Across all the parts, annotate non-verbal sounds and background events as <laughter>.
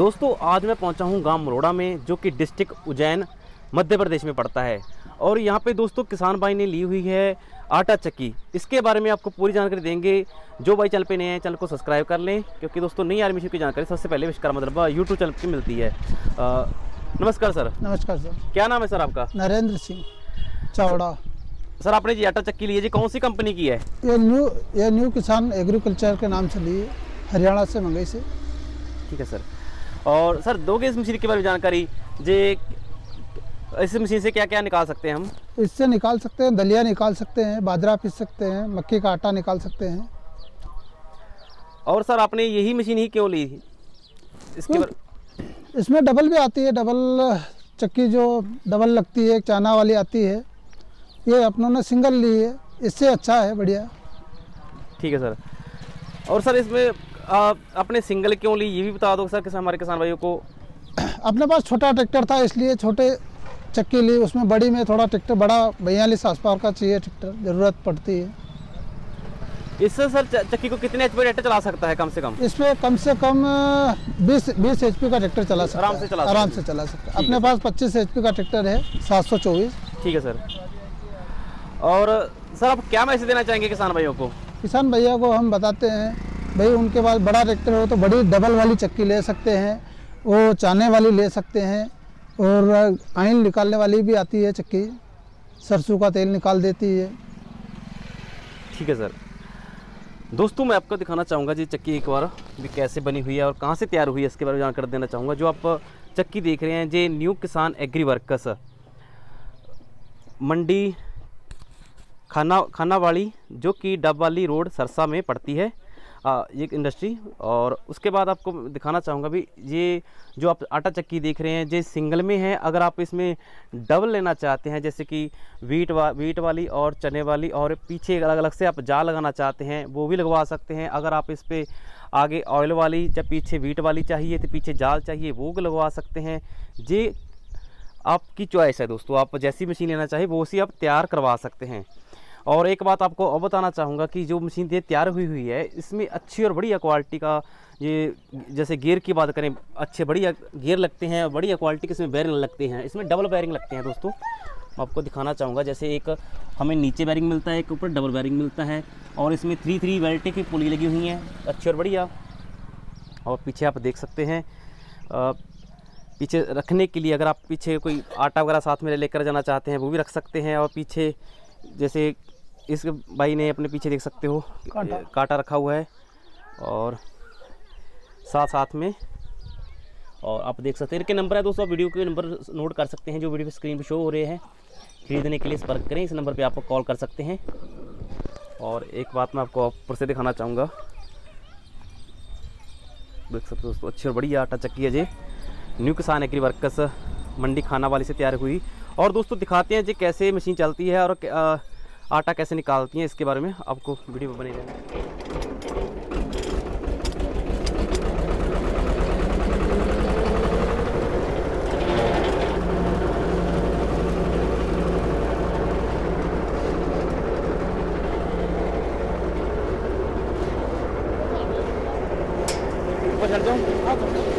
दोस्तों आज मैं पहुँचा हूँ गाँव मरोड़ा में जो कि डिस्ट्रिक्ट उज्जैन मध्य प्रदेश में पड़ता है। और यहाँ पे दोस्तों किसान भाई ने ली हुई है आटा चक्की। इसके बारे में आपको पूरी जानकारी देंगे। जो भाई चैनल पे नए हैं चैनल को सब्सक्राइब कर लें क्योंकि दोस्तों नई आर्मी की जानकारी सबसे पहले विश्वकर्मा मतलब यूट्यूब चैनल पर मिलती है। आ, नमस्कार सर। नमस्कार सर। क्या नाम है सर आपका? नरेंद्र सिंह चावड़ा। सर आपने जी आटा चक्की ली है जी कौन सी कंपनी की है? ये न्यू ये न्यू किसान एग्रीकल्चर के नाम से ली है हरियाणा से मंगई से। ठीक है सर। और सर दोगे इस मशीन के बारे में जानकारी? जे इस मशीन से क्या क्या निकाल सकते हैं हम? इससे निकाल सकते हैं दलिया निकाल सकते हैं बाजरा पीस सकते हैं मक्की का आटा निकाल सकते हैं। और सर आपने यही मशीन ही क्यों ली? इसके तो बारे इसमें डबल भी आती है डबल चक्की जो डबल लगती है चाना वाली आती है। ये अपनों ने सिंगल ली है इससे अच्छा है बढ़िया। ठीक है सर। और सर इसमें अपने सिंगल क्यों ली ये भी बता दो सर किसान हमारे किसान भाइयों को? <clears throat> अपने पास छोटा ट्रैक्टर था इसलिए छोटे चक्की ली उसमें बड़ी में थोड़ा ट्रैक्टर बड़ा बयालीस आस पास का चाहिए ट्रैक्टर ज़रूरत पड़ती है। इससे सर चक्की को कितने एच ट्रैक्टर चला सकता है कम से कम? इसमें कम से कम बीस बीस एच का ट्रैक्टर चला सकता आराम है से चला आराम से चला सकता है। अपने पास पच्चीस एच का ट्रैक्टर है सात सौ चौबीस। ठीक है सर। और सर आप क्या मैसेज देना चाहेंगे किसान भाइयों को? किसान भैया को हम बताते हैं भाई, उनके पास बड़ा ट्रैक्टर हो तो बड़ी डबल वाली चक्की ले सकते हैं, वो चाने वाली ले सकते हैं, और आयल निकालने वाली भी आती है चक्की, सरसों का तेल निकाल देती है। ठीक है सर। दोस्तों, मैं आपको दिखाना चाहूँगा जी चक्की एक बार भी कैसे बनी हुई है और कहाँ से तैयार हुई है, इसके बारे में जानकारी देना चाहूँगा। जो आप चक्की देख रहे हैं जे new Kisan agri workers Mandi, खाना, खानावाड़ी, जो कि डबवाली रोड, सरसा में पड़ती है। आ, ये एक इंडस्ट्री और उसके बाद आपको दिखाना चाहूँगा भी ये जो आप आटा चक्की देख रहे हैं ये सिंगल में है। अगर आप इसमें डबल लेना चाहते हैं जैसे कि वीट वा वीट वाली और चने वाली और पीछे अलग अलग से आप जाल लगाना चाहते हैं वो भी लगवा सकते हैं। अगर आप इस पर आगे ऑयल वाली या पीछे वीट वाली चाहिए तो पीछे जाल चाहिए वो लगवा सकते हैं। ये आपकी चॉइस है दोस्तों आप जैसी मशीन लेना चाहिए वो उसी आप तैयार करवा सकते हैं। और एक बात आपको और बताना चाहूँगा कि जो मशीन ये तैयार हुई हुई है, इसमें अच्छी और बढ़िया क्वालिटी का ये जैसे गियर की बात करें, अच्छे बढ़िया गियर लगते हैं और बढ़िया क्वालिटी के इसमें बैरिंग लगते हैं, इसमें डबल बैरिंग लगते हैं दोस्तों। आपको दिखाना चाहूँगा, जैसे एक हमें नीचे बैरिंग मिलता है, एक ऊपर डबल बैरिंग मिलता है और इसमें थ्री थ्री वेल्टे की पुली लगी हुई हैं, अच्छी और बढ़िया। और पीछे आप देख सकते हैं पीछे रखने के लिए अगर आप पीछे कोई आटा वगैरह साथ में लेकर जाना चाहते हैं, वो भी रख सकते हैं और पीछे जैसे इस भाई ने अपने पीछे देख सकते हो कांटा। कांटा रखा हुआ है और साथ साथ में और आप देख सकते हैं इनके नंबर है दोस्तों आप वीडियो के नंबर नोट कर सकते हैं जो वीडियो पे स्क्रीन पे शो हो रहे हैं। खरीदने के लिए संपर्क करें इस नंबर पे आप कॉल कर सकते हैं। और एक बात मैं आपको ऊपर से दिखाना चाहूँगा। देख सकते हो दोस्तों अच्छी और बढ़िया आटा चक्की है जी new Kisan agri workers Mandi खाना वाली से तैयार हुई। और दोस्तों, दिखाते हैं जी कैसे मशीन चलती है और आटा कैसे निकालती हैं, इसके बारे में आपको वीडियो बने रहना। ऊपर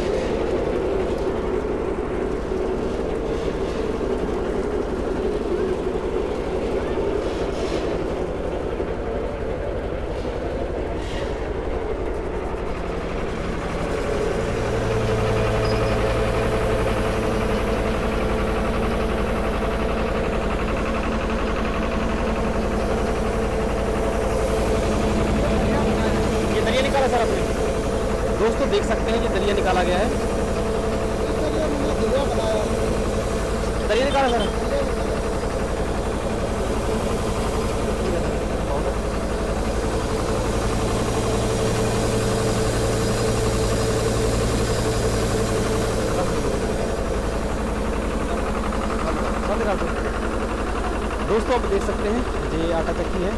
देख सकते हैं कि दरिया निकाला गया है। दलिया निकाला सर दोस्तों, आप देख सकते हैं, ये आटा चक्की है।